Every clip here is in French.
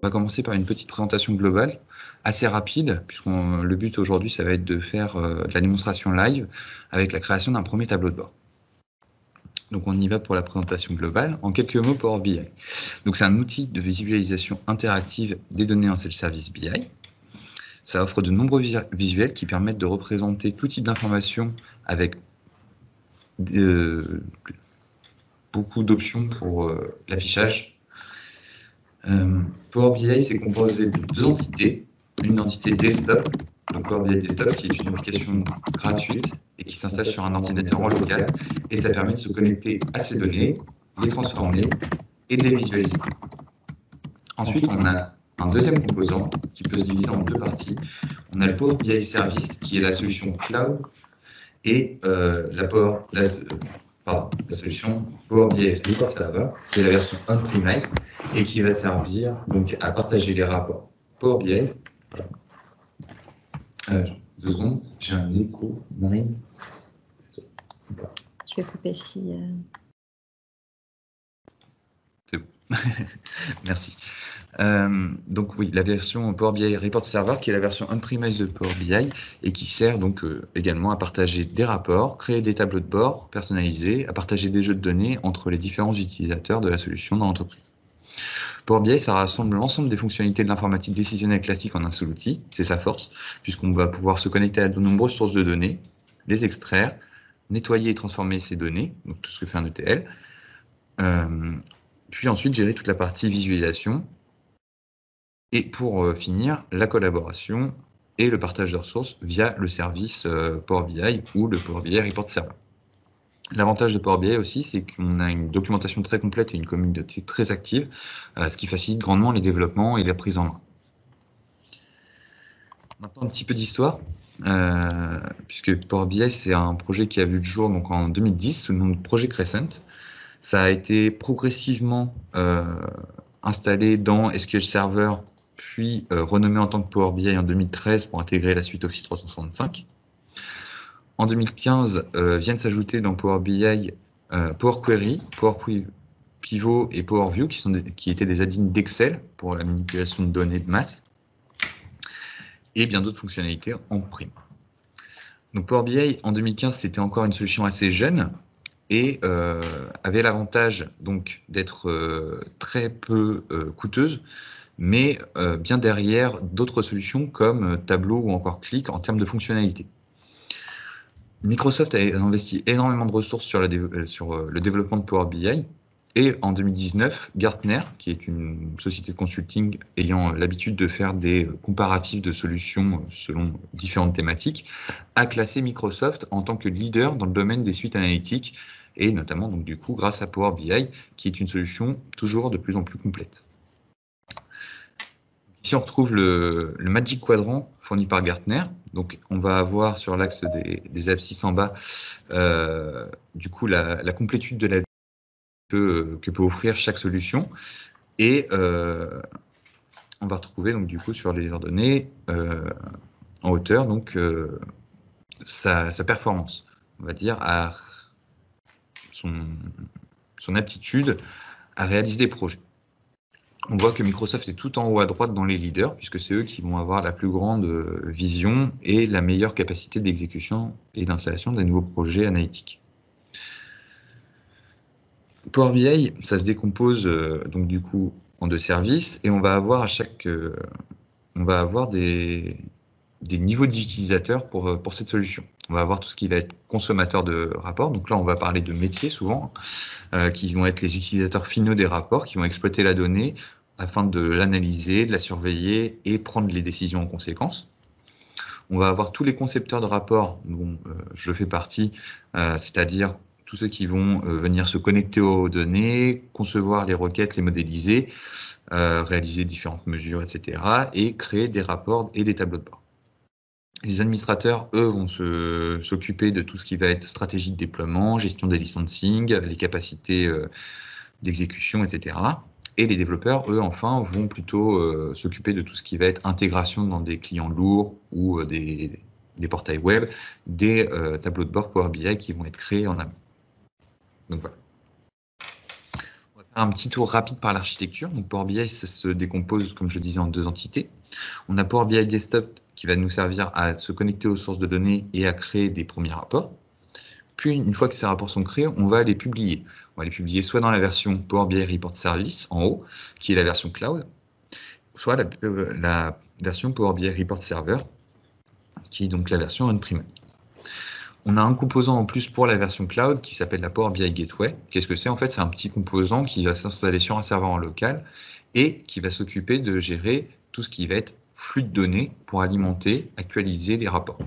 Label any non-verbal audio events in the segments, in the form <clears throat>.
On va commencer par une petite présentation globale, assez rapide, puisque le but aujourd'hui, ça va être de faire euh, de la démonstration live avec la création d'un premier tableau de bord. Donc on y va pour la présentation globale. En quelques mots, Power BI. Donc c'est un outil de visualisation interactive des données en self-service BI. Ça offre de nombreux visuels qui permettent de représenter tout type d'informations avec euh, beaucoup d'options pour euh, l'affichage. Euh, Power BI, c'est composé de deux entités. Une entité desktop, donc Power BI Desktop, qui est une application gratuite et qui s'installe sur un ordinateur en local. Et ça permet de se connecter à ces données, les transformer et de les visualiser. Ensuite, on a un deuxième composant qui peut se diviser en deux parties. On a le Power BI Service, qui est la solution cloud, et euh, la, Power, la, pardon, la, solution BI Report Server, qui est la version on-premise, et qui va servir donc à partager les rapports Power BI. Euh, deux secondes, j'ai un écho. Marine Je vais couper ici. Euh. C'est bon. <laughs> Merci. Euh, donc oui, la version Power BI Report Server qui est la version on-premise de Power BI et qui sert donc euh, également à partager des rapports, créer des tableaux de bord personnalisés, à partager des jeux de données entre les différents utilisateurs de la solution dans l'entreprise. Power BI, ça rassemble l'ensemble des fonctionnalités de l'informatique décisionnelle classique en un seul outil, c'est sa force, puisqu'on va pouvoir se connecter à de nombreuses sources de données, les extraire, nettoyer et transformer ces données, donc tout ce que fait un ETL, euh, puis ensuite gérer toute la partie visualisation, et pour euh, finir, la collaboration et le partage de ressources via le service euh, Power BI ou le Power BI Report Server. L'avantage de Power BI aussi, c'est qu'on a une documentation très complète et une communauté très active, euh, ce qui facilite grandement les développements et la prise en main. Maintenant, un petit peu d'histoire, puisque Power BI, c'est un projet qui a vu le jour donc, en 2010 sous le nom de Projet Crescent. Ça a été progressivement installé dans SQL Server puis euh, renommé en tant que Power BI en 2013 pour intégrer la suite Office 365. En 2015, euh, viennent s'ajouter dans Power BI euh, Power Query, Power Pivot et Power View, qui, étaient des add-ins d'Excel pour la manipulation de données de masse, et bien d'autres fonctionnalités en prime. Donc Power BI en 2015, c'était encore une solution assez jeune et avait l'avantage d'être très peu coûteuse mais euh, bien derrière d'autres solutions comme euh, Tableau ou encore Click en termes de fonctionnalité. Microsoft a investi énormément de ressources sur, euh, sur le développement de Power BI, et en 2019, Gartner, qui est une société de consulting ayant l'habitude de faire des comparatifs de solutions selon différentes thématiques, a classé Microsoft en tant que leader dans le domaine des suites analytiques, et notamment donc du coup grâce à Power BI, qui est une solution toujours de plus en plus complète. Ici, on retrouve le, Magic Quadrant fourni par Gartner. Donc, on va avoir sur l'axe des, abscisses en bas, euh, du coup, la, complétude de la vie que, peut offrir chaque solution. Et euh, on va retrouver, donc, du coup, sur les ordonnées euh, en hauteur, donc, sa, performance, on va dire, son aptitude à réaliser des projets on voit que Microsoft est tout en haut à droite dans les leaders, puisque c'est eux qui vont avoir la plus grande euh, vision et la meilleure capacité d'exécution et d'installation des nouveaux projets analytiques. Power BI, ça se décompose euh, donc du coup en deux services et on va avoir à chaque, euh, on va avoir des, des niveaux d'utilisateurs pour, pour cette solution. On va avoir tout ce qui va être consommateur de rapports. Donc là, on va parler de métiers souvent, qui vont être les utilisateurs finaux des rapports, qui vont exploiter la donnée afin de l'analyser, de la surveiller et prendre les décisions en conséquence. On va avoir tous les concepteurs de rapports, dont euh, je fais partie, euh, c'est-à-dire tous ceux qui vont euh, venir se connecter aux données, concevoir les requêtes, les modéliser, réaliser différentes mesures, etc. et créer des rapports et des tableaux de bord. Les administrateurs, eux, vont s'occuper de tout ce qui va être stratégie de déploiement, gestion des licensing, les capacités d'exécution, etc. Et les développeurs, eux, enfin, vont plutôt euh, s'occuper de tout ce qui va être intégration dans des clients lourds ou euh, des, portails web, des euh, tableaux de bord Power BI qui vont être créés en amont. Donc voilà. On va faire un petit tour rapide par l'architecture. Donc Power BI, ça se décompose, comme je disais, en deux entités. On a Power BI Desktop qui va nous servir à se connecter aux sources de données et à créer des premiers rapports. Puis, une fois que ces rapports sont créés, on va les publier. On va les publier soit dans la version Power BI Report Service, en haut, qui est la version cloud, soit la, euh, version Power BI Report Server, qui est donc la version on-premise. On a un composant en plus pour la version cloud qui s'appelle la Power BI Gateway. Qu'est-ce que c'est? En fait, c'est un petit composant qui va s'installer sur un serveur local et qui va s'occuper de gérer tout ce qui va être flux de données pour alimenter, actualiser les rapports.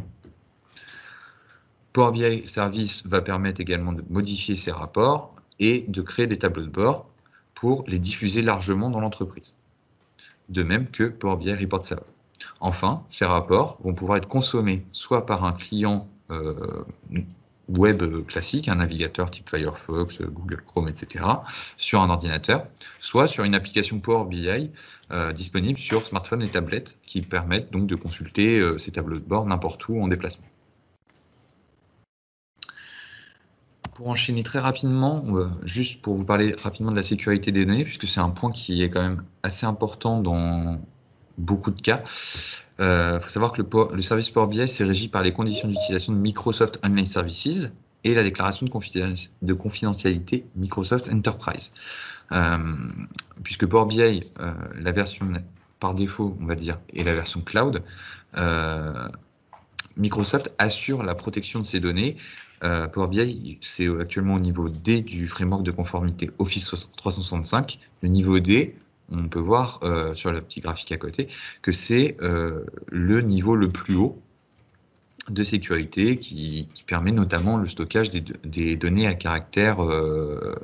Power BI Service va permettre également de modifier ces rapports et de créer des tableaux de bord pour les diffuser largement dans l'entreprise. De même que Power BI Report Server. Enfin, ces rapports vont pouvoir être consommés soit par un client euh, web classique, un navigateur type Firefox, Google Chrome, etc., sur un ordinateur, soit sur une application Power BI euh, disponible sur smartphone et tablette qui permettent donc de consulter euh, ces tableaux de bord n'importe où en déplacement. Pour enchaîner très rapidement, juste pour vous parler rapidement de la sécurité des données, puisque c'est un point qui est quand même assez important dans beaucoup de cas. Il euh, faut savoir que le, service Power BI est régi par les conditions d'utilisation de Microsoft Online Services et la déclaration de, confidentialité Microsoft Enterprise. Euh, puisque Power BI, euh, la version par défaut, on va dire, et la version cloud, Microsoft assure la protection de ces données. Power BI, c'est actuellement au niveau D du framework de conformité Office 365. Le niveau D, on peut voir euh, sur le petit graphique à côté que c'est euh, le niveau le plus haut de sécurité qui, permet notamment le stockage des, données à caractère euh,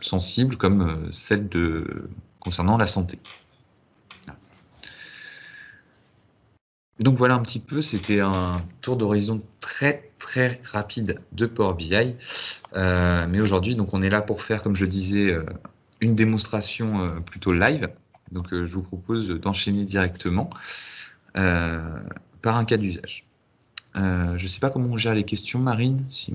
sensible comme celle concernant la santé. Donc voilà un petit peu, c'était un tour d'horizon très très rapide de Power BI. mais aujourd'hui, donc on est là pour faire, comme je disais, une démonstration euh, plutôt live. Donc, euh, je vous propose d'enchaîner directement euh, par un cas d'usage. je ne sais pas comment on gère les questions, Marine. Si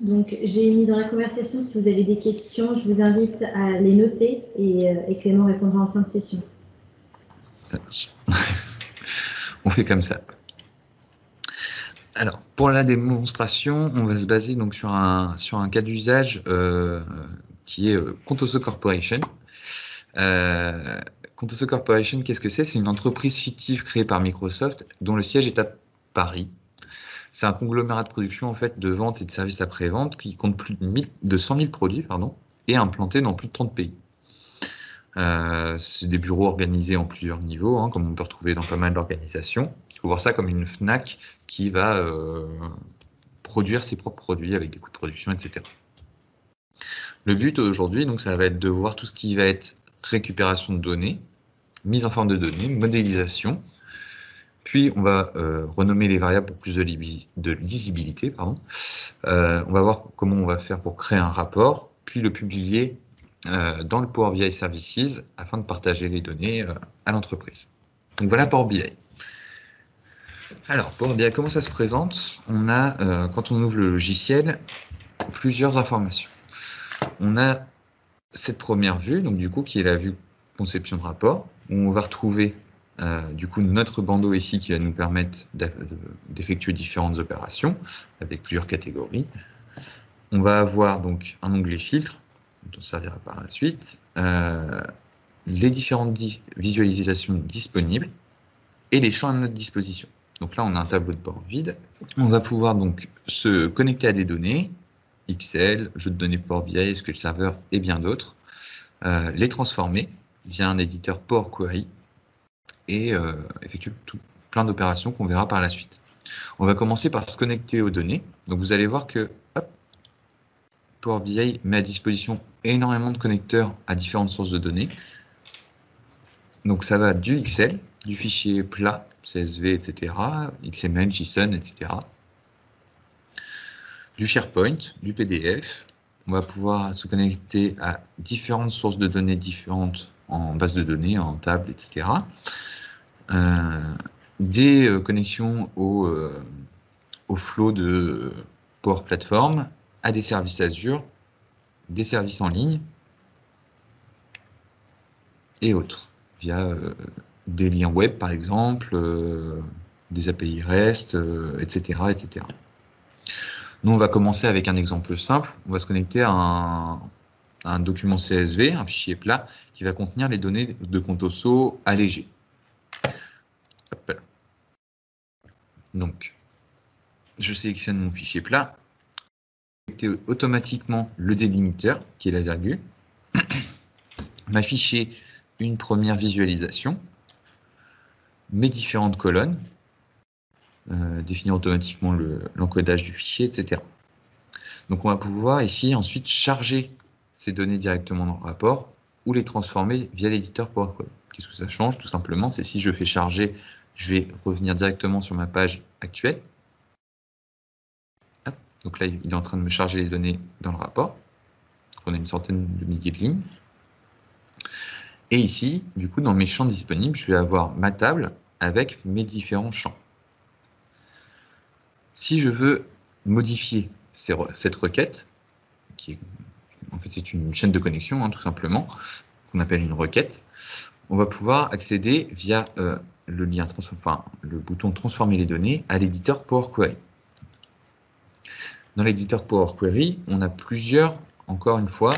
donc, j'ai mis dans la conversation, si vous avez des questions, je vous invite à les noter et euh, répondra en fin de session. <laughs> on fait comme ça. Alors, pour la démonstration, on va se baser donc sur un, sur un cas d'usage euh, qui est euh, Contoso Corporation. Euh, Contoso Corporation, qu'est-ce que c'est? C'est une entreprise fictive créée par Microsoft dont le siège est à Paris. C'est un conglomérat de production en fait de vente et de services après-vente qui compte plus de, 100 000 produits pardon, et implanté dans plus de 30 pays. C'est des bureaux organisés en plusieurs niveaux, hein, comme on peut retrouver dans pas mal d'organisations. Voir ça comme une FNAC qui va euh, produire ses propres produits avec des coûts de production, etc. Le but aujourd'hui, donc, ça va être de voir tout ce qui va être récupération de données, mise en forme de données, modélisation, puis on va euh, renommer les variables pour plus de, lisibilité. Pardon. on va voir comment on va faire pour créer un rapport, puis le publier euh, dans le Power BI Services afin de partager les données euh, à l'entreprise. Donc voilà Power BI. Alors, Power BI, comment ça se présente? On a, euh, quand on ouvre le logiciel, plusieurs informations. On a cette première vue, donc du coup, qui est la vue conception de rapport, où on va retrouver du coup notre bandeau ici qui va nous permettre d'effectuer différentes opérations avec plusieurs catégories. On va avoir donc un onglet filtre dont on servira par la suite, euh, les différentes visualisations disponibles et les champs à notre disposition. Donc là, on a un tableau de bord vide. On va pouvoir donc se connecter à des données, Excel, jeu de données Power BI, SQL Server et bien d'autres, euh, les transformer via un éditeur Power Query et euh, effectuer tout, plein d'opérations qu'on verra par la suite. On va commencer par se connecter aux données. Donc vous allez voir que Power BI met à disposition énormément de connecteurs à différentes sources de données. Donc ça va du Excel, du fichier plat, CSV, etc., XML, JSON, etc., du SharePoint, du PDF. On va pouvoir se connecter à différentes sources de données différentes en base de données, en table, etc. Euh, des euh, connexions au, euh, au de Power Platform à des services Azure, des services en ligne et autres, via euh, des liens web par exemple, euh, des API REST, etc., etc. Nous, on va commencer avec un exemple simple. On va se connecter à un, document CSV, un fichier plat, qui va contenir les données de Contoso allégées. Donc, je sélectionne mon fichier plat, automatiquement le délimiteur, qui est la virgule, <clears throat> m'afficher une première visualisation, mes différentes colonnes, euh, définir automatiquement l'encodage du fichier, etc. Donc on va pouvoir ici ensuite charger ces données directement dans le rapport ou les transformer via l'éditeur PowerPoint. Qu'est-ce que ça change? Tout simplement, c'est si je fais charger, je vais revenir directement sur ma page actuelle. Donc là, il est en train de me charger les données dans le rapport. On a une centaine de milliers de lignes. Et ici, du coup, dans mes champs disponibles, je vais avoir ma table avec mes différents champs. Si je veux modifier cette requête, qui est en fait c'est une chaîne de connexion hein, tout simplement, qu'on appelle une requête, on va pouvoir accéder via euh, le bouton transformer les données à l'éditeur Power Query. Dans l'éditeur Power Query, on a plusieurs, encore une fois,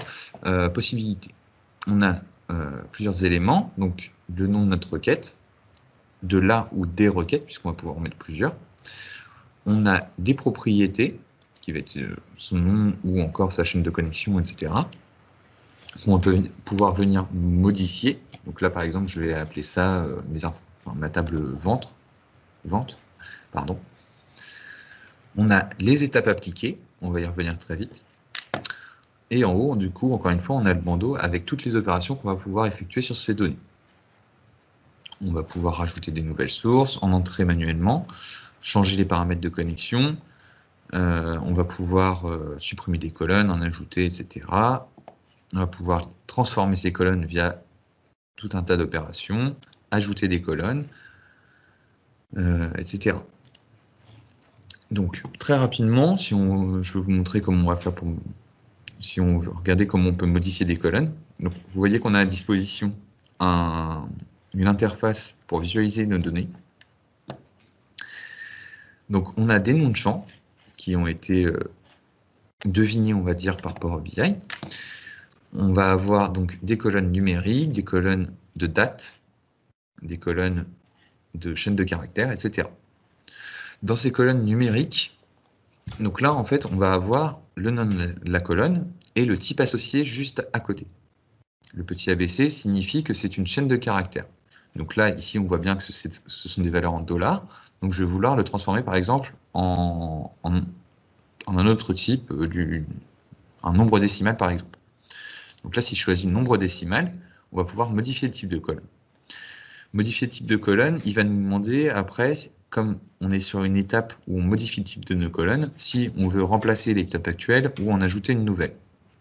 euh, possibilités. On a euh, plusieurs éléments, donc le nom de notre requête, de la ou des requêtes, puisqu'on va pouvoir en mettre plusieurs. On a des propriétés, qui va être euh, son nom ou encore sa chaîne de connexion, etc. On peut pouvoir venir modifier. Donc là, par exemple, je vais appeler ça euh, ma table vente. vente pardon. On a les étapes appliquées. On va y revenir très vite. Et en haut, du coup, encore une fois, on a le bandeau avec toutes les opérations qu'on va pouvoir effectuer sur ces données. On va pouvoir rajouter des nouvelles sources, en entrer manuellement, changer les paramètres de connexion, euh, on va pouvoir euh, supprimer des colonnes, en ajouter, etc. On va pouvoir transformer ces colonnes via tout un tas d'opérations, ajouter des colonnes, euh, etc. Donc, très rapidement, si je vais vous montrer comment on va faire pour... Si on veut regarder comment on peut modifier des colonnes. Donc, vous voyez qu'on a à disposition une interface pour visualiser nos données. Donc, on a des noms de champs qui ont été euh, devinés, on va dire, par Power BI. On va avoir donc des colonnes numériques, des colonnes de date, des colonnes de chaîne de caractères, etc. Dans ces colonnes numériques, donc là, en fait, on va avoir le nom de la colonne et le type associé juste à côté. Le petit ABC signifie que c'est une chaîne de caractères. Donc là, ici, on voit bien que ce, sont des valeurs en dollars. Donc je vais vouloir le transformer, par exemple, en, un autre type, euh, un nombre décimal par exemple. Donc là, si je choisis nombre décimal, on va pouvoir modifier le type de colonne. Modifier le type de colonne, il va nous demander après, comme on est sur une étape où on modifie le type de nos colonnes, si on veut remplacer l'étape actuelle ou en ajouter une nouvelle.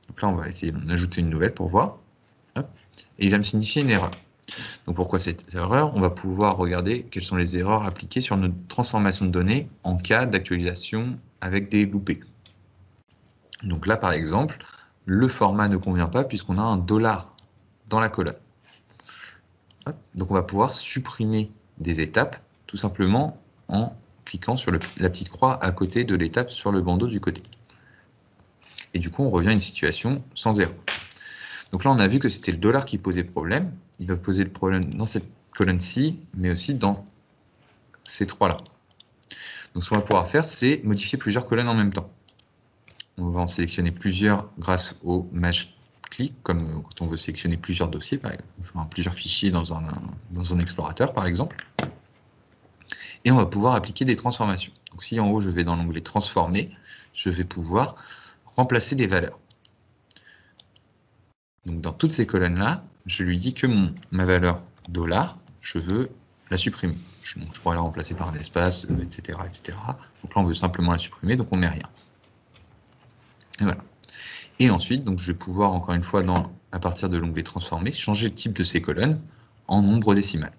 Donc là, on va essayer d'en ajouter une nouvelle pour voir. Et il va me signifier une erreur. Donc pourquoi cette erreur? On va pouvoir regarder quelles sont les erreurs appliquées sur notre transformation de données en cas d'actualisation avec des loupés. Donc là, par exemple, le format ne convient pas puisqu'on a un dollar dans la colonne. Donc on va pouvoir supprimer des étapes tout simplement en cliquant sur la petite croix à côté de l'étape sur le bandeau du côté. Et du coup, on revient à une situation sans erreur. Donc là, on a vu que c'était le dollar qui posait problème. Il va poser le problème dans cette colonne-ci, mais aussi dans ces trois-là. Donc ce qu'on va pouvoir faire, c'est modifier plusieurs colonnes en même temps. On va en sélectionner plusieurs grâce au match click, comme quand on veut sélectionner plusieurs dossiers, plusieurs fichiers dans un explorateur, par exemple. Et on va pouvoir appliquer des transformations. Donc si en haut, je vais dans l'onglet Transformer, je vais pouvoir remplacer des valeurs. Donc dans toutes ces colonnes-là, je lui dis que ma valeur dollar, je veux la supprimer. Je, pourrais la remplacer par un espace, etc., etc. Donc là, on veut simplement la supprimer, donc on met rien. Et voilà. Et ensuite, donc, je vais pouvoir, encore une fois, à partir de l'onglet Transformer, changer le type de ces colonnes en nombre décimal.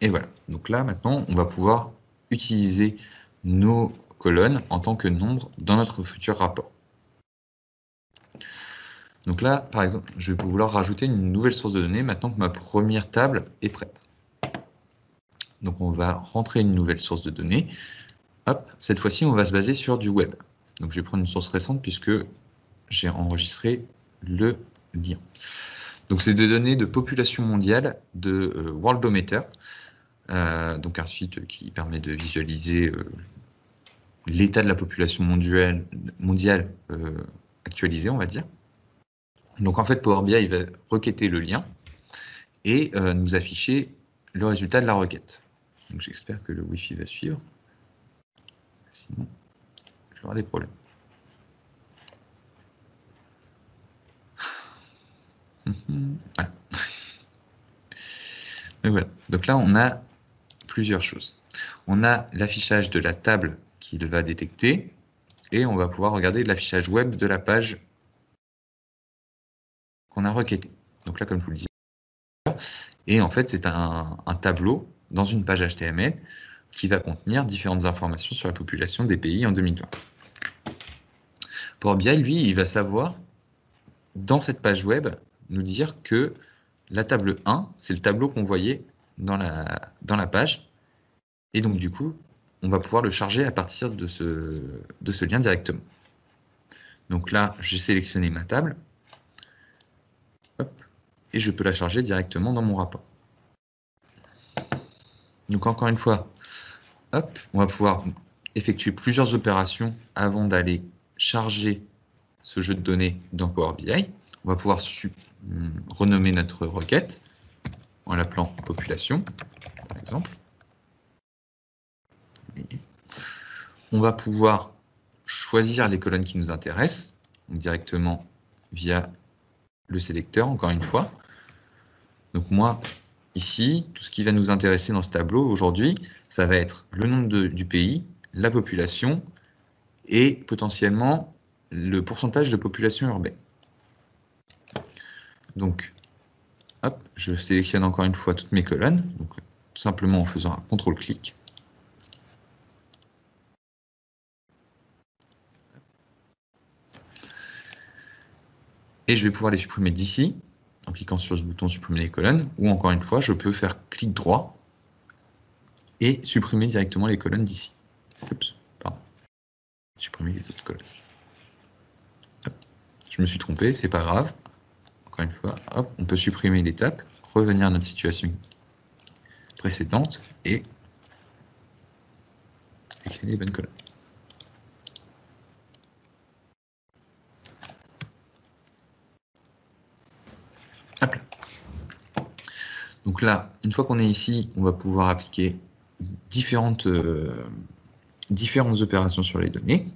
Et voilà. Donc là, maintenant, on va pouvoir utiliser nos colonnes en tant que nombre dans notre futur rapport. Donc là, par exemple, je vais vouloir rajouter une nouvelle source de données maintenant que ma première table est prête. Donc on va rentrer une nouvelle source de données. Hop, cette fois-ci, on va se baser sur du web. Donc je vais prendre une source récente puisque j'ai enregistré le lien. Donc c'est des données de population mondiale de euh, Worldometer, donc un site qui permet de visualiser euh, l'état de la population mondiale, mondiale actualisée, on va dire. Donc en fait, Power BI va requêter le lien et nous afficher le résultat de la requête. Donc j'espère que le Wi-Fi va suivre. Sinon, je vais des problèmes. <laughs> <laughs> Donc là, on a plusieurs choses. On a l'affichage de la table qu'il va détecter et on va pouvoir regarder l'affichage web de la page qu'on a requêté. Donc là, comme je vous le disais, et en fait, c'est un, un, tableau dans une page HTML qui va contenir différentes informations sur la population des pays en 2020. Pour BI, lui, il va savoir, dans cette page web, nous dire que la table 1, c'est le tableau qu'on voyait dans la, dans la page. Et donc, du coup, on va pouvoir le charger à partir de ce, de ce lien directement. Donc là, j'ai sélectionné ma table. et je peux la charger directement dans mon rapport. Donc encore une fois, hop, on va pouvoir effectuer plusieurs opérations avant d'aller charger ce jeu de données dans Power BI. On va pouvoir hum, renommer notre requête en l'appelant population, par exemple. On va pouvoir choisir les colonnes qui nous intéressent, directement via le sélecteur, encore une fois. Donc moi, ici, tout ce qui va nous intéresser dans ce tableau aujourd'hui, ça va être le nom du pays, la population et potentiellement le pourcentage de population urbaine. Donc, je sélectionne encore une fois toutes mes colonnes, donc, tout simplement en faisant un contrôle-clic. Et je vais pouvoir les supprimer d'ici, en cliquant sur ce bouton supprimer les colonnes, ou encore une fois, je peux faire clic droit et supprimer directement les colonnes d'ici. Supprimer les autres colonnes. Je me suis trompé, c'est pas grave. Encore une fois, hop, on peut supprimer l'étape, revenir à notre situation précédente et écrire les bonnes colonnes. Donc là, une fois qu'on est ici, on va pouvoir appliquer différentes, euh, différentes opérations sur les données.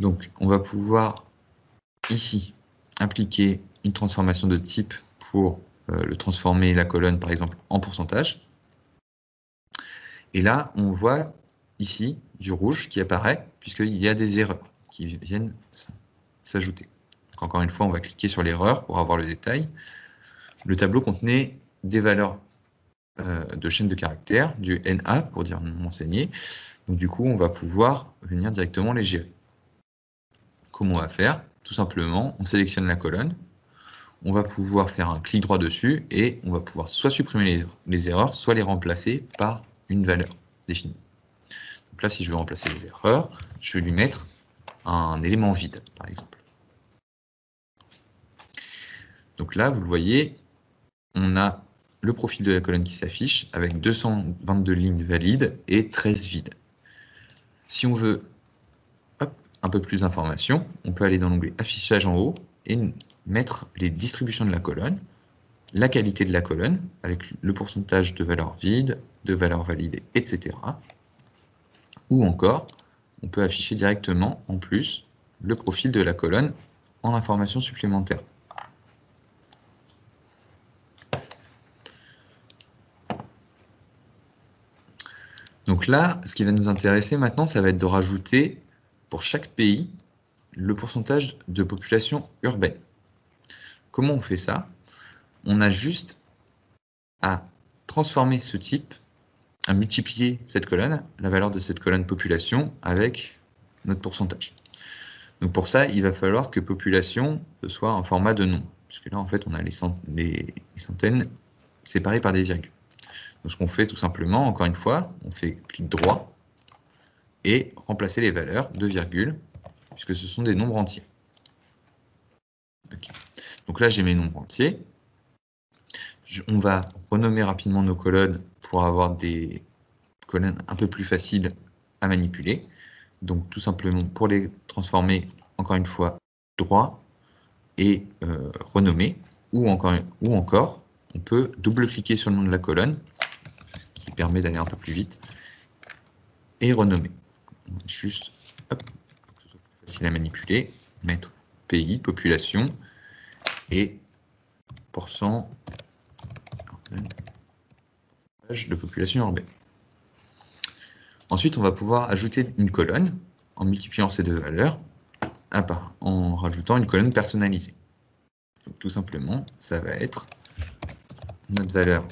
Donc on va pouvoir ici appliquer une transformation de type pour euh, le transformer la colonne par exemple en pourcentage. Et là, on voit ici du rouge qui apparaît puisqu'il y a des erreurs qui viennent s'ajouter. Encore une fois, on va cliquer sur l'erreur pour avoir le détail. Le tableau contenait des valeurs euh, de chaîne de caractères, du NA pour dire non enseigné. Donc du coup, on va pouvoir venir directement les gérer. Comment on va faire? Tout simplement, on sélectionne la colonne, on va pouvoir faire un clic droit dessus et on va pouvoir soit supprimer les, erreurs, soit les remplacer par une valeur définie. Donc là, si je veux remplacer les erreurs, je vais lui mettre un élément vide, par exemple. Donc là, vous le voyez, on a le profil de la colonne qui s'affiche avec 222 lignes valides et 13 vides. Si on veut un peu plus d'informations, on peut aller dans l'onglet affichage en haut et mettre les distributions de la colonne, la qualité de la colonne avec le pourcentage de valeurs vides, de valeurs validées, etc. Ou encore, on peut afficher directement en plus le profil de la colonne en information supplémentaire. Donc là, ce qui va nous intéresser maintenant, ça va être de rajouter pour chaque pays le pourcentage de population urbaine. Comment on fait ça? On a juste à transformer ce type à multiplier cette colonne, la valeur de cette colonne population, avec notre pourcentage. Donc pour ça, il va falloir que population soit en format de nom, puisque là, en fait, on a les, centaines séparées par des virgules. Donc ce qu'on fait tout simplement, encore une fois, on fait clic droit et remplacer les valeurs de virgule, puisque ce sont des nombres entiers. Donc là, j'ai mes nombres entiers. on va renommer rapidement nos colonnes pour avoir des colonnes un peu plus faciles à manipuler. Donc tout simplement pour les transformer, encore une fois, droit et euh, renommer, ou encore, ou encore, on peut double-cliquer sur le nom de la colonne, ce qui permet d'aller un peu plus vite, et renommer. Juste, hop, facile à manipuler, mettre pays, population, et pourcent de population urbaine. Ensuite, on va pouvoir ajouter une colonne en multipliant ces deux valeurs en rajoutant une colonne personnalisée. tout simplement, ça va être notre valeur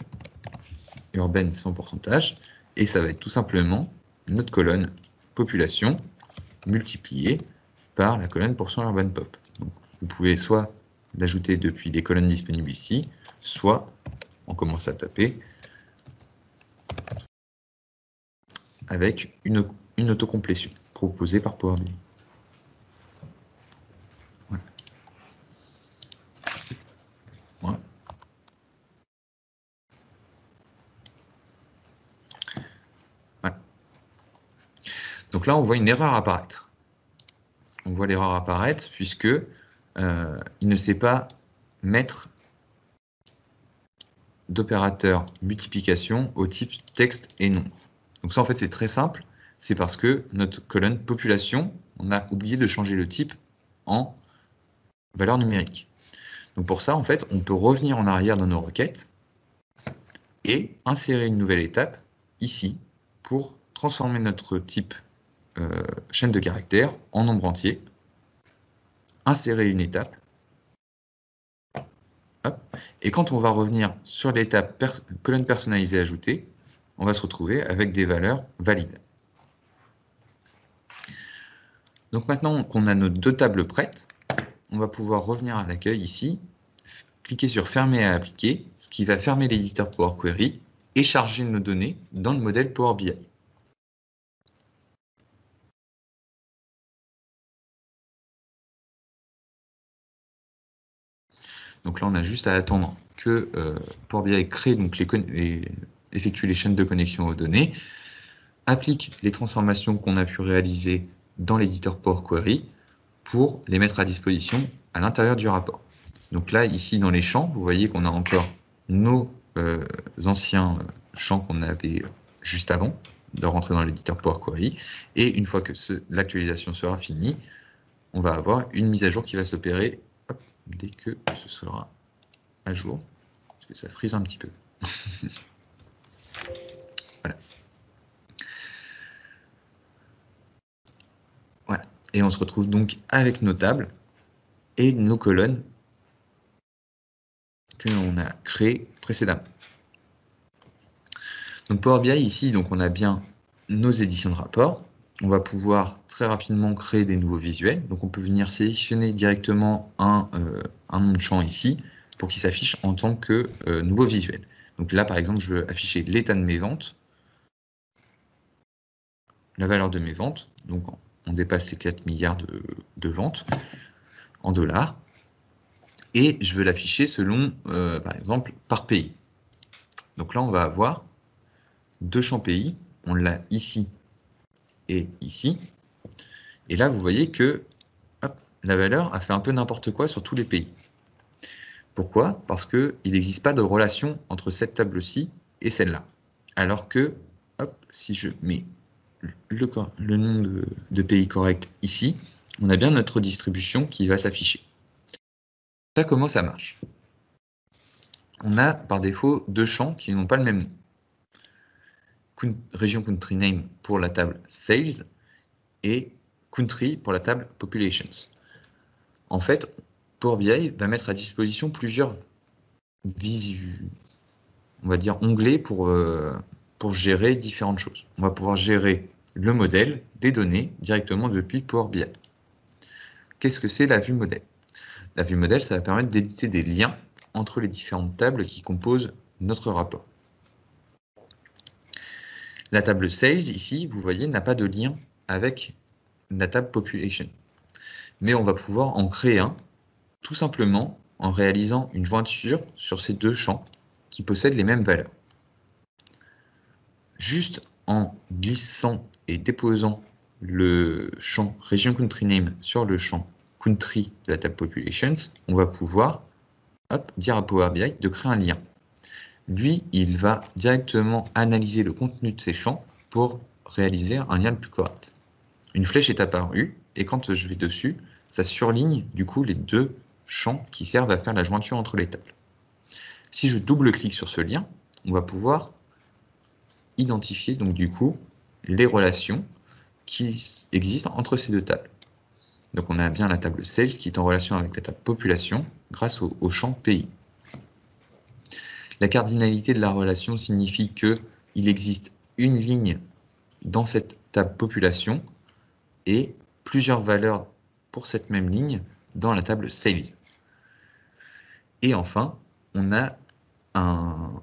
urbaine son pourcentage, et ça va être tout simplement notre colonne population multipliée par la colonne pourcent urban pop. Vous pouvez soit l'ajouter depuis les colonnes disponibles ici, soit on commence à taper avec une, une autocomplétion proposée par Power BI. Donc là, on voit une erreur apparaître. On voit l'erreur apparaître puisque euh, il ne sait pas mettre d'opérateur multiplication au type texte et nombre. Donc ça, en fait, c'est très simple. C'est parce que notre colonne population, on a oublié de changer le type en valeur numérique. Donc pour ça, en fait, on peut revenir en arrière dans nos requêtes et insérer une nouvelle étape ici pour transformer notre type euh, chaîne de caractères en nombre entier, insérer une étape, et quand on va revenir sur l'étape colonne personnalisée ajoutée, on va se retrouver avec des valeurs valides. Donc maintenant qu'on a nos deux tables prêtes, on va pouvoir revenir à l'accueil ici, cliquer sur fermer à appliquer, ce qui va fermer l'éditeur Power Query et charger nos données dans le modèle Power BI. Donc là, on a juste à attendre que euh, Power BI crée donc effectue les chaînes de connexion aux données, applique les transformations qu'on a pu réaliser dans l'éditeur Power Query pour les mettre à disposition à l'intérieur du rapport. Donc là, ici, dans les champs, vous voyez qu'on a encore nos euh, anciens champs qu'on avait juste avant de rentrer dans l'éditeur Power Query. Et une fois que l'actualisation sera finie, on va avoir une mise à jour qui va s'opérer dès que ce sera à jour, parce que ça frise un petit peu. <laughs> voilà. Voilà. Et on se retrouve donc avec nos tables et nos colonnes que l'on a créées précédemment. Donc Power BI ici, donc on a bien nos éditions de rapport, on va pouvoir très rapidement créer des nouveaux visuels. Donc on peut venir sélectionner directement un, euh, nom de champ ici pour qu'il s'affiche en tant que euh, nouveau visuel. Donc là, par exemple, je veux afficher l'état de mes ventes, la valeur de mes ventes, donc on dépasse les 4 milliards de, ventes en dollars, et je veux l'afficher selon, euh, par exemple, par pays. Donc là, on va avoir deux champs pays, on l'a ici et ici. Et là, vous voyez que la valeur a fait un peu n'importe quoi sur tous les pays. Pourquoi? Parce qu'il n'existe pas de relation entre cette table-ci et celle-là. Alors que, si je mets le, le nom de, de, pays correct ici, on a bien notre distribution qui va s'afficher. Ça, comment ça marche? On a par défaut deux champs qui n'ont pas le même nom région country name pour la table sales et country pour la table populations. En fait, Power BI va mettre à disposition plusieurs visu, on va dire onglets pour, euh, pour gérer différentes choses. On va pouvoir gérer le modèle des données directement depuis Power BI. Qu'est-ce que c'est la vue modèle? La vue modèle, ça va permettre d'éditer des liens entre les différentes tables qui composent notre rapport. La table Sales, ici, vous voyez, n'a pas de lien avec la table Population. Mais on va pouvoir en créer un, tout simplement en réalisant une jointure sur ces deux champs qui possèdent les mêmes valeurs. Juste en glissant et déposant le champ Region Country Name sur le champ Country de la table Populations, on va pouvoir dire à Power BI de créer un lien. Lui, il va directement analyser le contenu de ces champs pour réaliser un lien le plus correct. Une flèche est apparue, et quand je vais dessus, ça surligne du coup les deux champs qui servent à faire la jointure entre les tables. Si je double-clique sur ce lien, on va pouvoir identifier donc du coup les relations qui existent entre ces deux tables. Donc on a bien la table Sales qui est en relation avec la table Population grâce au, champ Pays. La cardinalité de la relation signifie qu'il existe une ligne dans cette table Population et plusieurs valeurs pour cette même ligne dans la table Sales. Et enfin, on a un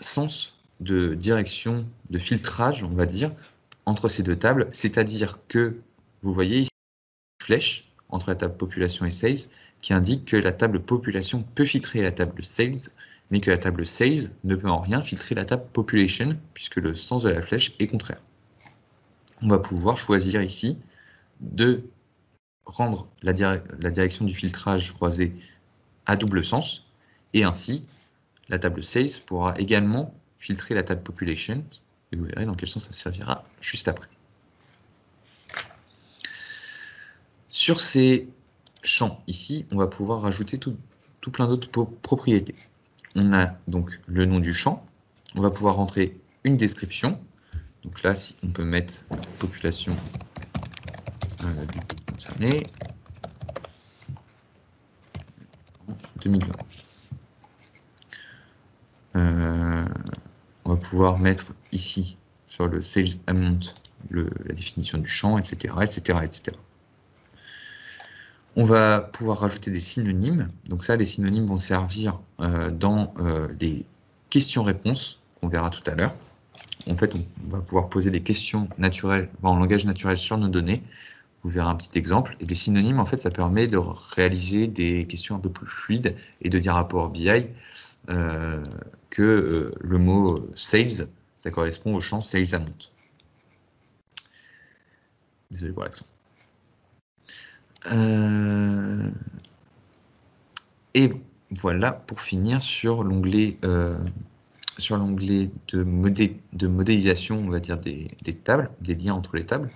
sens de direction, de filtrage, on va dire, entre ces deux tables, c'est-à-dire que vous voyez ici une flèche entre la table population et sales qui indique que la table population peut filtrer la table sales, mais que la table sales ne peut en rien filtrer la table population, puisque le sens de la flèche est contraire. On va pouvoir choisir ici de rendre la, direction du filtrage croisé à double sens, et ainsi la table sales pourra également filtrer la table population, et vous verrez dans quel sens ça servira juste après. Sur ces champs ici, on va pouvoir rajouter tout, plein d'autres propriétés. On a donc le nom du champ, on va pouvoir rentrer une description, donc là on peut mettre population euh, concerné 2020. Euh, on va pouvoir mettre ici sur le sales amount la définition du champ, etc., etc., etc. On va pouvoir rajouter des synonymes. Donc ça, les synonymes vont servir euh, dans euh, les questions-réponses qu'on verra tout à l'heure. En fait, on va pouvoir poser des questions naturelles, en langage naturel sur nos données. Vous verrez un petit exemple. Et les synonymes, en fait, ça permet de réaliser des questions un peu plus fluides et de dire à Power BI euh, que le mot sales, ça correspond au champ sales amount. Désolé pour l'accent. Euh, et voilà pour finir sur l'onglet sur l'onglet de, de, modélisation, on va dire des, tables, des liens entre les tables,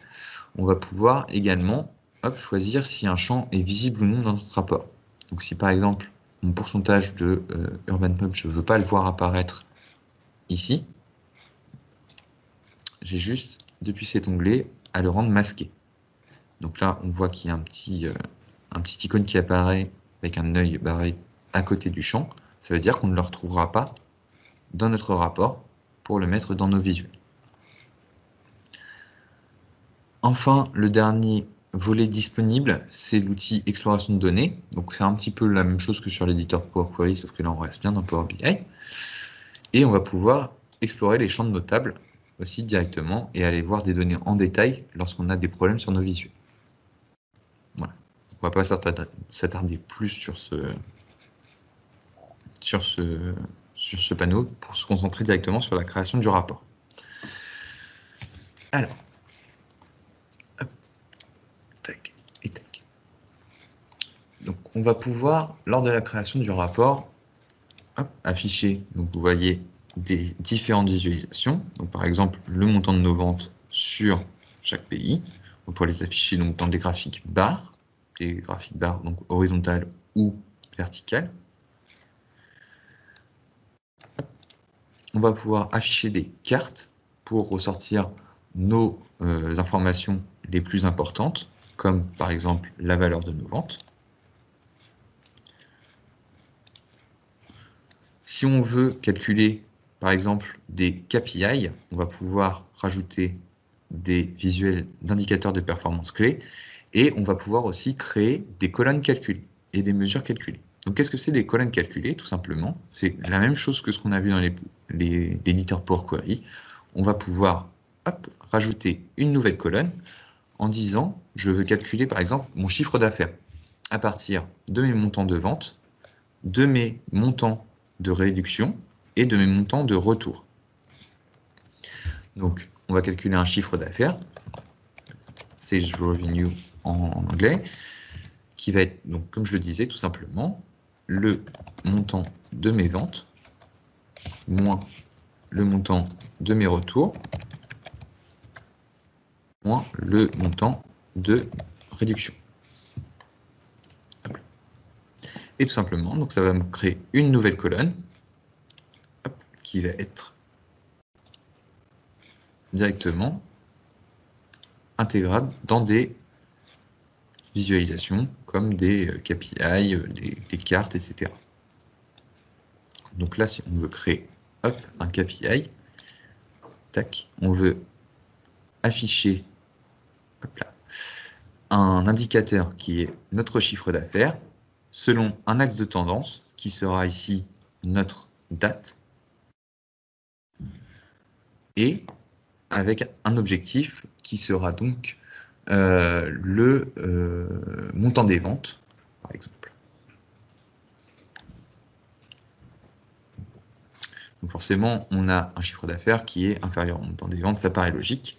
on va pouvoir également choisir si un champ est visible ou non dans notre rapport. Donc si par exemple mon pourcentage de euh, Urban Pub, je ne veux pas le voir apparaître ici. J'ai juste, depuis cet onglet, à le rendre masqué. Donc là, on voit qu'il y a un petit, euh, un petit icône qui apparaît avec un œil barré à côté du champ. Ça veut dire qu'on ne le retrouvera pas dans notre rapport pour le mettre dans nos visuels. Enfin, le dernier volet disponible, c'est l'outil exploration de données. Donc c'est un petit peu la même chose que sur l'éditeur Power Query, sauf que là on reste bien dans Power BI. Et on va pouvoir explorer les champs de notables aussi directement et aller voir des données en détail lorsqu'on a des problèmes sur nos visuels. On va pas s'attarder plus sur ce, sur, ce, sur ce panneau pour se concentrer directement sur la création du rapport. Alors, Donc, on va pouvoir, lors de la création du rapport, afficher, donc vous voyez, des différentes visualisations. Donc, par exemple, le montant de nos ventes sur chaque pays. On peut les afficher donc, dans des graphiques barres, des graphiques barres donc horizontales ou verticales. On va pouvoir afficher des cartes pour ressortir nos euh, informations les plus importantes, comme par exemple la valeur de nos ventes. Si on veut calculer par exemple des KPI, on va pouvoir rajouter des visuels d'indicateurs de performance clés et on va pouvoir aussi créer des colonnes calculées et des mesures calculées. Donc qu'est-ce que c'est des colonnes calculées Tout simplement, c'est la même chose que ce qu'on a vu dans l'éditeur les, Power Query. On va pouvoir rajouter une nouvelle colonne en disant je veux calculer par exemple mon chiffre d'affaires à partir de mes montants de vente, de mes montants de réduction et de mes montants de retour. Donc, on va calculer un chiffre d'affaires, sales revenue en anglais, qui va être, donc, comme je le disais, tout simplement, le montant de mes ventes moins le montant de mes retours moins le montant de réduction. Et tout simplement, donc ça va me créer une nouvelle colonne qui va être directement intégrable dans des visualisations comme des euh, KPI, euh, des, cartes, etc. Donc là, si on veut créer un KPI, on veut afficher un indicateur qui est notre chiffre d'affaires selon un axe de tendance qui sera ici notre date et avec un objectif qui sera donc le euh, montant des ventes, par exemple. Donc forcément, on a un chiffre d'affaires qui est inférieur au montant des ventes, ça paraît logique.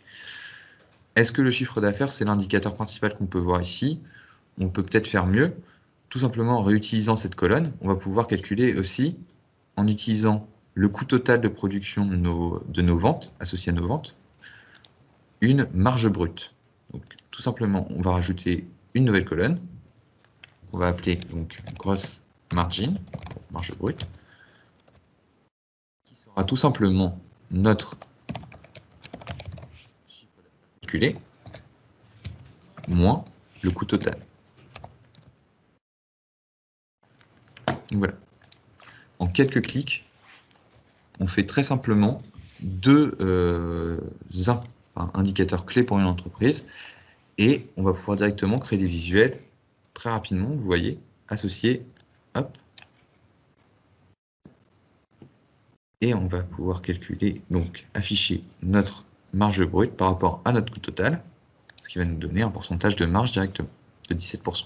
Est-ce que le chiffre d'affaires, c'est l'indicateur principal qu'on peut voir ici? On peut peut-être faire mieux. Tout simplement en réutilisant cette colonne, on va pouvoir calculer aussi, en utilisant le coût total de production de nos, de nos ventes, associé à nos ventes, une marge brute. Tout simplement, on va rajouter une nouvelle colonne. On va appeler donc gross margin, marge brute, qui sera tout simplement notre chiffre calculé moins le coût total. voilà. En quelques clics, on fait très simplement deux euh, indicateurs clés pour une entreprise et on va pouvoir directement créer des visuels très rapidement, vous voyez, associés, hop, et on va pouvoir calculer, donc afficher notre marge brute par rapport à notre coût total, ce qui va nous donner un pourcentage de marge directement, de 17%.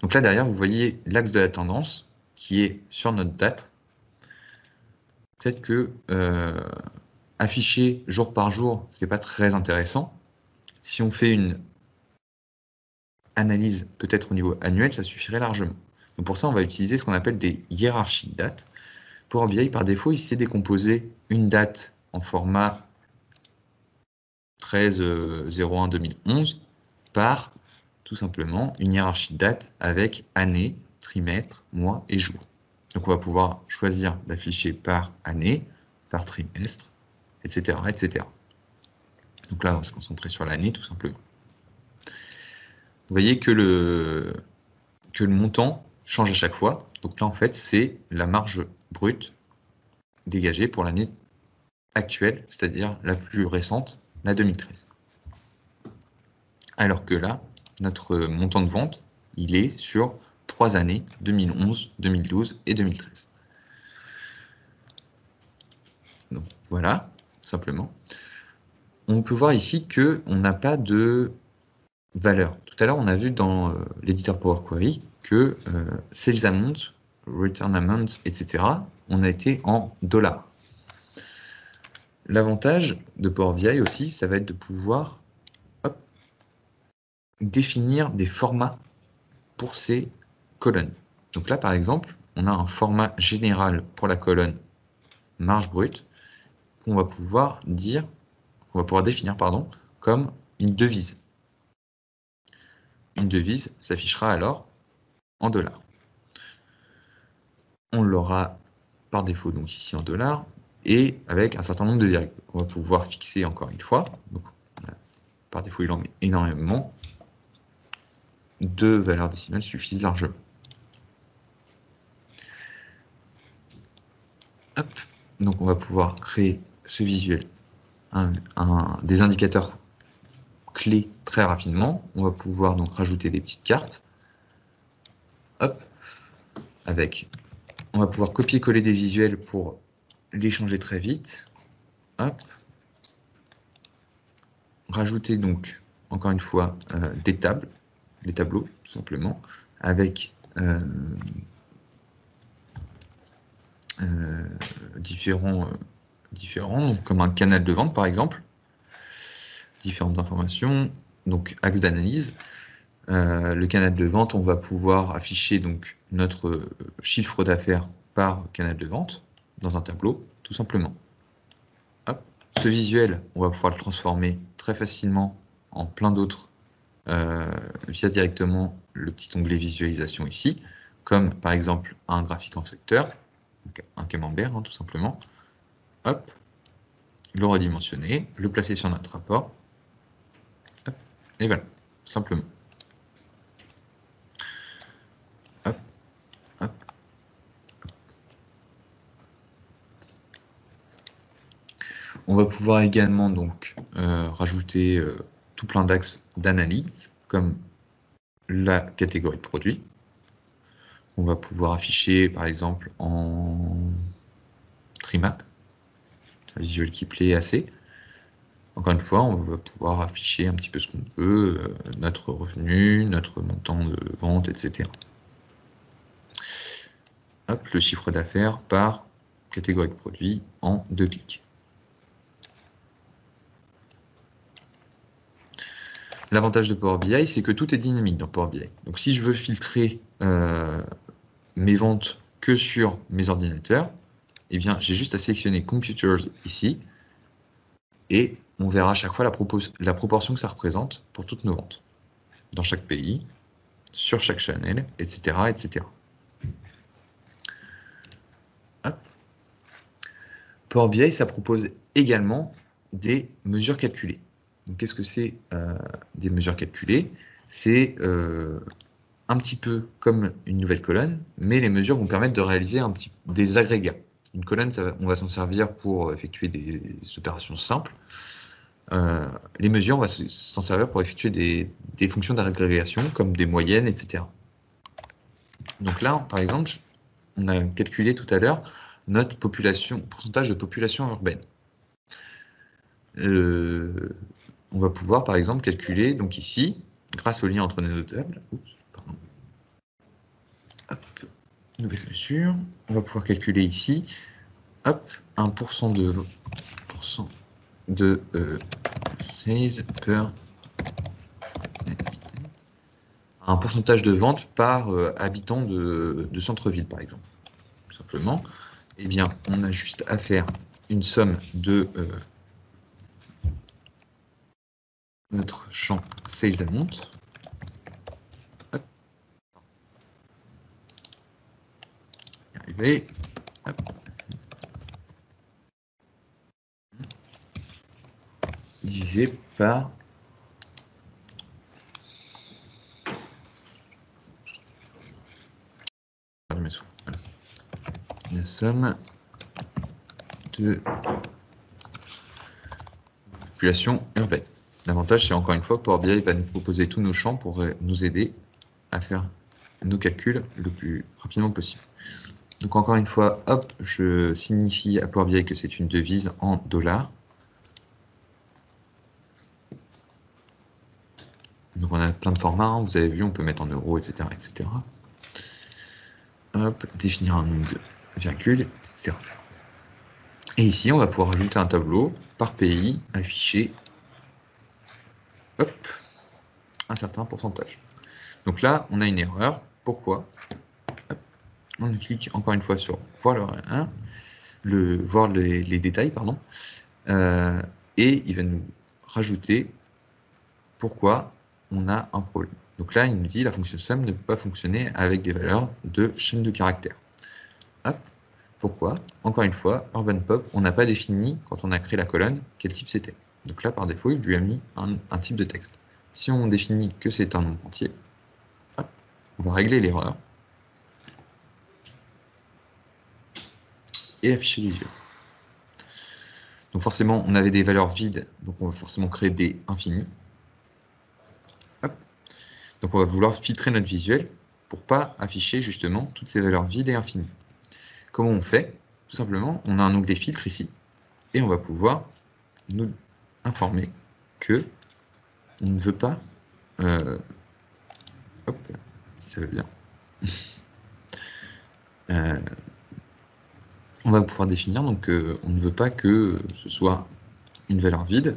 Donc là derrière, vous voyez l'axe de la tendance qui est sur notre date. Peut-être que euh, afficher jour par jour, ce n'est pas très intéressant. Si on fait une analyse peut-être au niveau annuel, ça suffirait largement. Donc pour ça, on va utiliser ce qu'on appelle des hiérarchies de dates. Pour BI, par défaut, il sait décomposer une date en format 13-01-2011 par tout simplement une hiérarchie de dates avec année, trimestre, mois et jour. Donc on va pouvoir choisir d'afficher par année, par trimestre, etc., etc. Donc là, on va se concentrer sur l'année, tout simplement. Vous voyez que le, que le montant change à chaque fois. Donc là, en fait, c'est la marge brute dégagée pour l'année actuelle, c'est-à-dire la plus récente, la 2013. Alors que là, notre montant de vente, il est sur trois années, 2011, 2012 et 2013. Donc voilà, simplement. On peut voir ici qu'on n'a pas de valeur. Tout à l'heure, on a vu dans euh, l'éditeur Power Query que euh, sales amount, return amount, etc., on a été en dollars. L'avantage de Power BI aussi, ça va être de pouvoir définir des formats pour ces colonnes. Donc là, par exemple, on a un format général pour la colonne marge brute qu'on va pouvoir dire, qu'on va pouvoir définir pardon, comme une devise. Une devise s'affichera alors en dollars. On l'aura par défaut donc ici en dollars et avec un certain nombre de virgules. On va pouvoir fixer encore une fois. Par défaut, il en met énormément deux valeurs décimales suffisent largement. Donc on va pouvoir créer ce visuel, des indicateurs clés très rapidement. On va pouvoir donc rajouter des petites cartes. Hop, avec. On va pouvoir copier-coller des visuels pour les changer très vite. Hop. Rajouter donc, encore une fois, euh, des tables, des tableaux, tout simplement, avec euh, euh, différents, différents comme un canal de vente par exemple, différentes informations, donc axe d'analyse. le canal de vente, on va pouvoir afficher donc notre chiffre d'affaires par canal de vente dans un tableau, tout simplement. Ce visuel, on va pouvoir le transformer très facilement en plein d'autres euh, via directement le petit onglet visualisation ici, comme par exemple un graphique en secteur, un camembert hein, tout simplement. Hop, le redimensionner, le placer sur notre rapport, et voilà, simplement. On va pouvoir également donc euh, rajouter euh, tout plein d'axes d'analyse, comme la catégorie de produits. On va pouvoir afficher, par exemple, en trimap, visuel qui plaît assez. Encore une fois, on va pouvoir afficher un petit peu ce qu'on veut, euh, notre revenu, notre montant de vente, etc. Hop, le chiffre d'affaires par catégorie de produits en deux clics. L'avantage de Power BI, c'est que tout est dynamique dans Power BI. Donc si je veux filtrer euh, mes ventes que sur mes ordinateurs, eh bien j'ai juste à sélectionner Computers ici, et on verra à chaque fois la, proportion que ça représente pour toutes nos ventes, dans chaque pays, sur chaque channel, etc. etc. BI, ça propose également des mesures calculées. Qu'est-ce que c'est euh, des mesures calculées? C'est euh, un petit peu comme une nouvelle colonne, mais les mesures vont permettre de réaliser un petit, des agrégats. Une colonne, on va s'en servir pour effectuer des, opérations simples. Euh, les mesures, on va s'en servir pour effectuer des, fonctions d'agrégation, comme des moyennes, etc. Donc là, par exemple, on a calculé tout à l'heure notre population, pourcentage de population urbaine. Le, on va pouvoir par exemple calculer, donc ici, grâce au lien entre nos deux tables, nouvelle mesure, on va pouvoir calculer ici, hop, 1% de, de euh, per un pourcentage de vente par euh, habitant de, centre-ville, par exemple. Tout simplement, eh bien, on a juste à faire une somme de euh, notre champ sales amount. Divisé par la somme de population urbaine. L'avantage, c'est encore une fois, Power BI va nous proposer tous nos champs pour euh, nous aider à faire nos calculs le plus rapidement possible. Donc encore une fois, hop, je signifie à BI que c'est une devise en dollars. Donc on a plein de formats, hein. vous avez vu, on peut mettre en euros, etc. etc. Hop, définir un nombre de virgules, etc. Et ici, on va pouvoir ajouter un tableau par pays affiché un certain pourcentage. Donc là, on a une erreur. Pourquoi? On clique encore une fois sur voir le, hein, les, détails, pardon, euh, et il va nous rajouter pourquoi on a un problème. Donc là, il nous dit la fonction sum ne peut pas fonctionner avec des valeurs de chaîne de caractères. Hop. Pourquoi? Encore une fois, Urban Pop, on n'a pas défini, quand on a créé la colonne, quel type c'était. Donc là, par défaut, il lui a mis un, type de texte. Si on définit que c'est un nombre entier, on va régler l'erreur. Et afficher les visuels. Donc forcément, on avait des valeurs vides, donc on va forcément créer des infinis. Donc on va vouloir filtrer notre visuel pour pas afficher justement toutes ces valeurs vides et infinies. Comment on fait? Tout simplement, on a un onglet filtre ici, et on va pouvoir nous informer que on ne veut pas... Euh, hop, ça va bien. <laughs> Euh, on va pouvoir définir, donc euh, on ne veut pas que ce soit une valeur vide,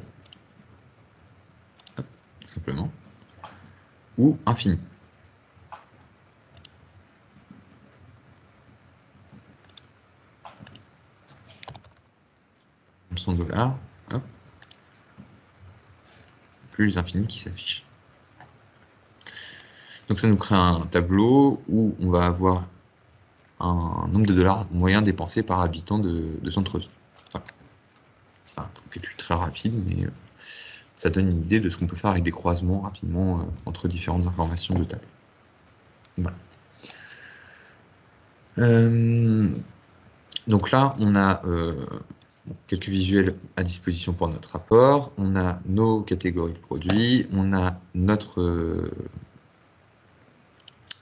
simplement, ou infini. 100 dollars, plus infini qui s'affiche. Donc ça nous crée un tableau où on va avoir un nombre de dollars moyen dépensé par habitant de, centre-ville. C'est un calcul très rapide, mais euh, ça donne une idée de ce qu'on peut faire avec des croisements rapidement euh, entre différentes informations de table. Euh, donc là, on a quelques visuels à disposition pour notre rapport. On a nos catégories de produits, on a notre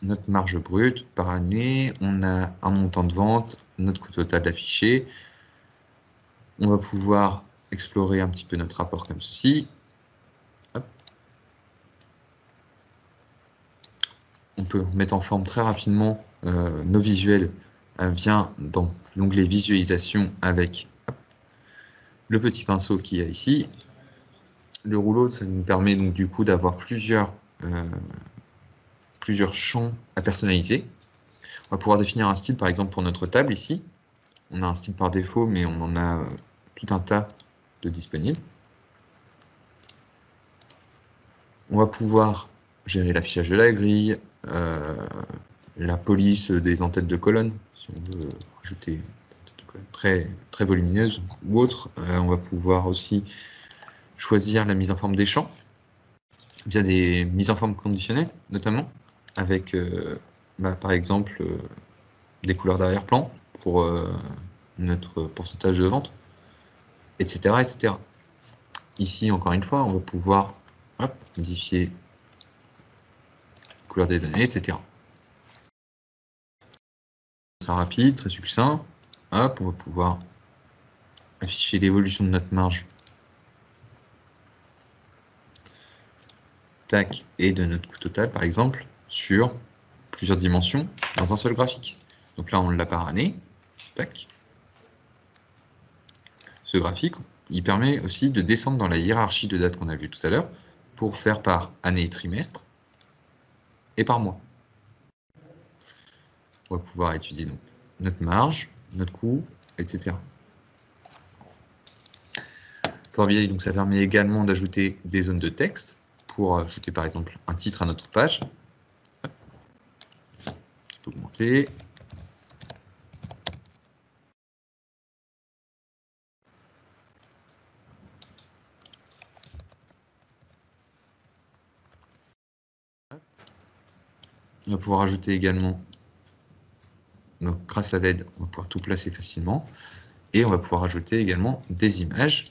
notre marge brute par année, on a un montant de vente, notre coût total affiché. On va pouvoir explorer un petit peu notre rapport comme ceci. On peut mettre en forme très rapidement euh, nos visuels euh, dans l'onglet visualisation avec le petit pinceau qu'il y a ici. Le rouleau, ça nous permet donc du coup d'avoir plusieurs euh, champs à personnaliser. On va pouvoir définir un style, par exemple, pour notre table ici. On a un style par défaut, mais on en a euh, tout un tas de disponibles. On va pouvoir gérer l'affichage de la grille, euh, la police des entêtes de colonne, si on veut ajouter très, très volumineuse ou autre. Euh, on va pouvoir aussi choisir la mise en forme des champs via des mises en forme conditionnelles, notamment avec euh, bah, par exemple euh, des couleurs d'arrière-plan pour euh, notre pourcentage de vente, etc., etc. Ici, encore une fois, on va pouvoir modifier la couleur des données, etc. Très rapide, très succinct. Hop, on va pouvoir afficher l'évolution de notre marge. Tac, et de notre coût total, par exemple sur plusieurs dimensions dans un seul graphique. Donc là, on l'a par année. Tac. Ce graphique, il permet aussi de descendre dans la hiérarchie de dates qu'on a vu tout à l'heure pour faire par année et trimestre et par mois. On va pouvoir étudier donc notre marge, notre coût, etc. Power BI, donc ça permet également d'ajouter des zones de texte pour ajouter par exemple un titre à notre page On va pouvoir ajouter également, donc grâce à l'aide, on va pouvoir tout placer facilement. Et on va pouvoir ajouter également des images,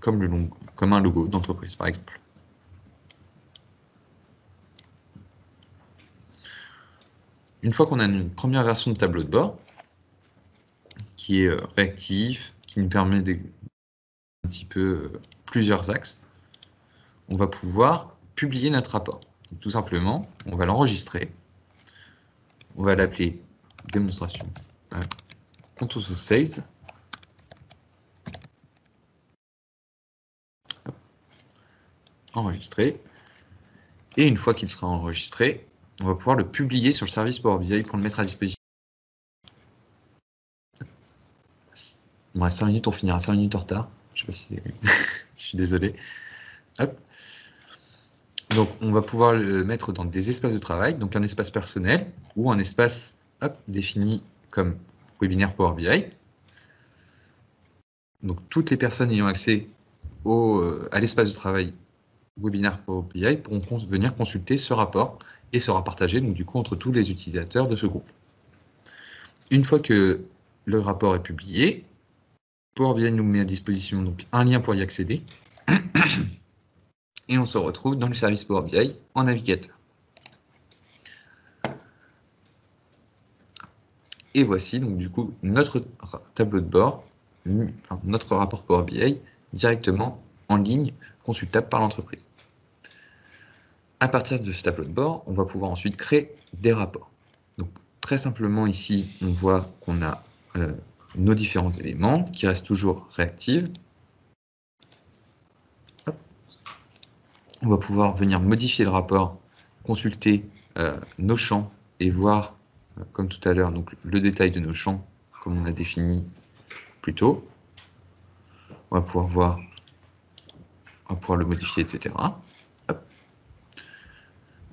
comme un logo d'entreprise par exemple. Une fois qu'on a une première version de tableau de bord, qui est euh, réactif, qui nous permet de un petit peu euh, plusieurs axes, on va pouvoir publier notre rapport. tout simplement, on va l'enregistrer. On va l'appeler démonstration euh, contour sales. Enregistrer. Et une fois qu'il sera enregistré, on va pouvoir le publier sur le service Power BI pour le mettre à disposition. Bon, à 5 minutes, on finira 5 minutes en retard. Je sais pas si <laughs> Je suis désolé. Donc, on va pouvoir le mettre dans des espaces de travail, donc un espace personnel ou un espace défini comme webinaire Power BI. Donc, toutes les personnes ayant accès au, euh, à l'espace de travail webinaire Power BI pourront venir consulter ce rapport et sera partagé donc, du coup entre tous les utilisateurs de ce groupe. une fois que le rapport est publié, Power BI nous met à disposition un lien pour y accéder. Et on se retrouve dans le service Power BI en navigateur. Et voici donc du coup notre tableau de bord, notre rapport Power BI directement en ligne, consultable par l'entreprise. À partir de ce tableau de bord, on va pouvoir ensuite créer des rapports. Très simplement ici, on voit qu'on a euh, nos différents éléments qui restent toujours réactifs. On va pouvoir venir modifier le rapport, consulter euh, nos champs et voir comme tout à l'heure, le détail de nos champs, comme on a défini plus tôt. On va pouvoir voir, on va pouvoir le modifier, etc.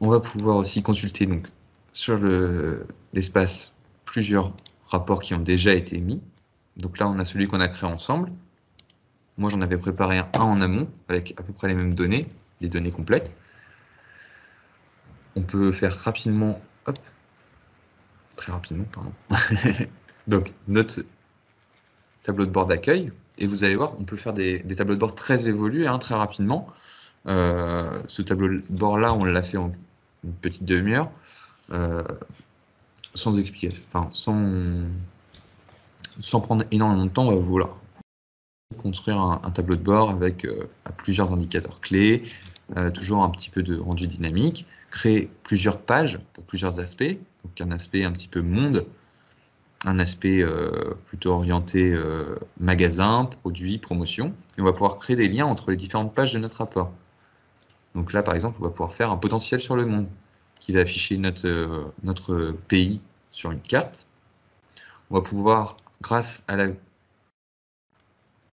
On va pouvoir aussi consulter donc sur l'espace plusieurs rapports qui ont déjà été émis. Donc là, on a celui qu'on a créé ensemble. Moi, j'en avais préparé un en amont avec à peu près les mêmes données, les données complètes. On peut faire rapidement très rapidement, pardon. <laughs> Donc, notre tableau de bord d'accueil, et vous allez voir, on peut faire des, tableaux de bord très évolués, hein, très rapidement. Euh, ce tableau de bord-là, on l'a fait en une petite demi-heure, euh, sans expliquer, enfin, sans, sans prendre énormément de temps, on va construire un, tableau de bord avec euh, plusieurs indicateurs clés, toujours un petit peu de rendu dynamique, créer plusieurs pages pour plusieurs aspects, donc un aspect un petit peu monde, un aspect euh, plutôt orienté euh, magasin, produit, promotion. Et on va pouvoir créer des liens entre les différentes pages de notre rapport. Donc là, par exemple, on va pouvoir faire un potentiel sur le monde qui va afficher notre, euh, pays sur une carte. On va pouvoir, grâce à la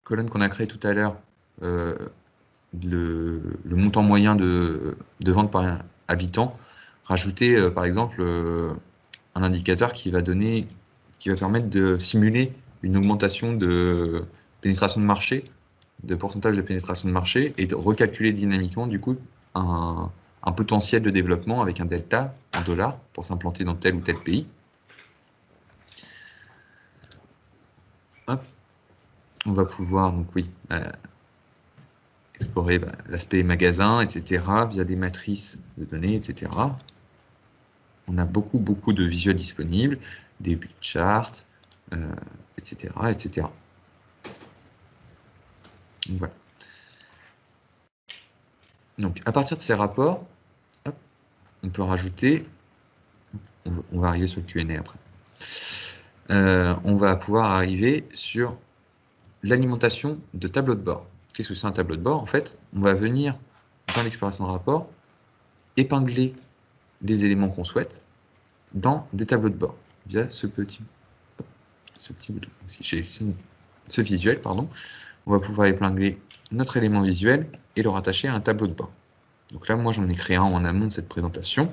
colonne qu'on a créée tout à l'heure, le, montant moyen de, de vente par habitant, rajouter par exemple un indicateur qui va donner, qui va permettre de simuler une augmentation de pénétration de marché, de pourcentage de pénétration de marché, et de recalculer dynamiquement du coup un, potentiel de développement avec un delta en dollars pour s'implanter dans tel ou tel pays. On va pouvoir, donc oui, euh, explorer bah, l'aspect magasin, etc., via des matrices de données, etc on a beaucoup, beaucoup de visuels disponibles, des de charts, etc., etc. voilà. Donc, à partir de ces rapports, on peut rajouter, on va arriver sur le Q&A après, euh, on va pouvoir arriver sur l'alimentation de tableaux de bord. Qu'est-ce que c'est un tableau de bord? En fait, on va venir dans l'exploration de rapport épingler les éléments qu'on souhaite dans des tableaux de bord via ce petit, ce petit bouton. ce visuel, pardon, on va pouvoir épingler notre élément visuel et le rattacher à un tableau de bord. Donc là, moi, j'en ai créé un en amont de cette présentation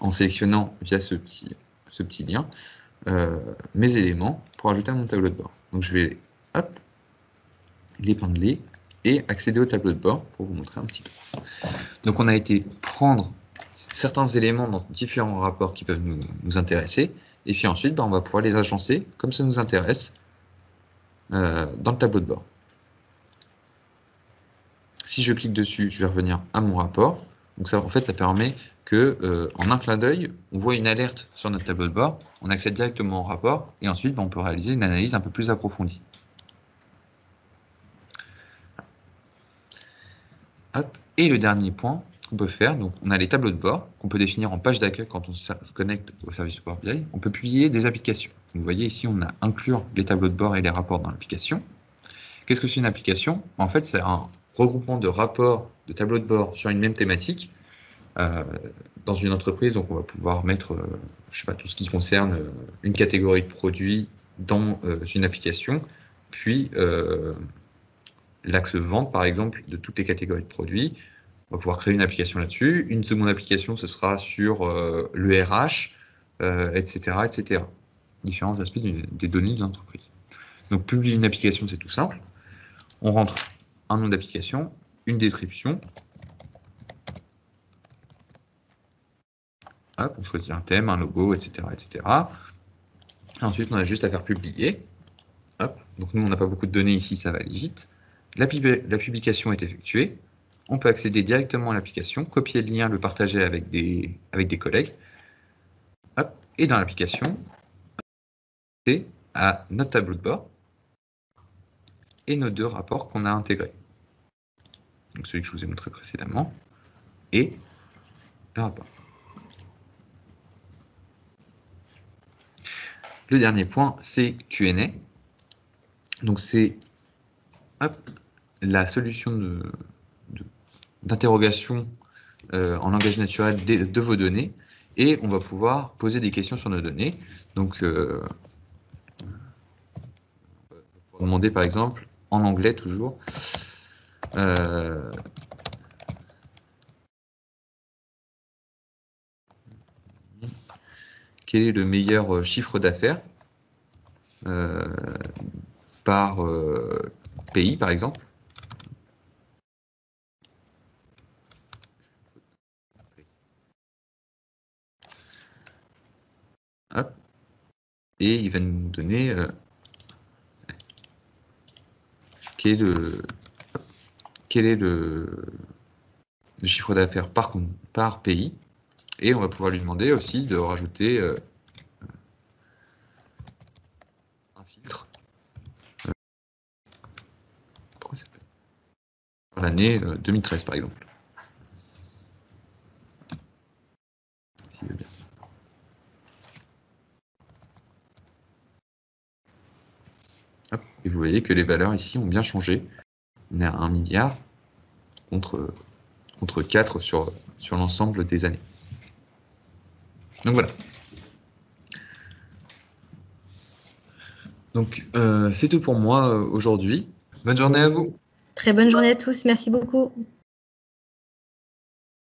en sélectionnant via ce petit, lien euh, mes éléments pour ajouter à mon tableau de bord. Donc je vais l'épingler et accéder au tableau de bord pour vous montrer un petit peu. Donc on a été prendre certains éléments dans différents rapports qui peuvent nous, intéresser. Et puis ensuite, ben, on va pouvoir les agencer comme ça nous intéresse euh, dans le tableau de bord. Si je clique dessus, je vais revenir à mon rapport. Donc ça, en fait, ça permet que, euh, en un clin d'œil, on voit une alerte sur notre tableau de bord, on accède directement au rapport, et ensuite, ben, on peut réaliser une analyse un peu plus approfondie. Et le dernier point, qu'on peut faire, donc on a les tableaux de bord qu'on peut définir en page d'accueil quand on se connecte au service Power BI. On peut publier des applications. vous voyez ici, on a inclure les tableaux de bord et les rapports dans l'application. Qu'est-ce que c'est une application? En fait, c'est un regroupement de rapports, de tableaux de bord sur une même thématique euh, dans une entreprise. Donc, on va pouvoir mettre, euh, je sais pas, tout ce qui concerne euh, une catégorie de produits dans une application, puis l'axe vente, par exemple, de toutes les catégories de produits, on va pouvoir créer une application là-dessus. Une seconde application, ce sera sur euh, le RH, etc., etc. Différents aspects des données de l'entreprise. Donc, publier une application, c'est tout simple. On rentre un nom d'application, une description. On choisit un thème, un logo, etc., etc. Ensuite, on a juste à faire publier. Donc nous, on n'a pas beaucoup de données ici, ça va aller vite. La, publication est effectuée. On peut accéder directement à l'application, copier le lien, le partager avec des, collègues. Et dans l'application, c'est à notre tableau de bord et nos deux rapports qu'on a intégrés. Donc celui que je vous ai montré précédemment et le rapport. Le dernier point, c'est Q&A. Donc c'est la solution d'interrogation euh, en langage naturel de, vos données et on va pouvoir poser des questions sur nos données. Donc, euh, on va demander par exemple, en anglais toujours, euh, quel est le meilleur chiffre d'affaires par pays, par exemple et il va nous donner euh, quel est le, chiffre d'affaires par, pays. Et on va pouvoir lui demander aussi de rajouter euh, un filtre. Euh, l'année 2013 par exemple. S'il veut bien. Et vous voyez que les valeurs ici ont bien changé. On est à 1 milliard contre, contre 4 sur, sur l'ensemble des années. Donc voilà. Donc euh, c'est tout pour moi euh, aujourd'hui. Bonne journée à vous. Très bonne journée à tous. Merci beaucoup.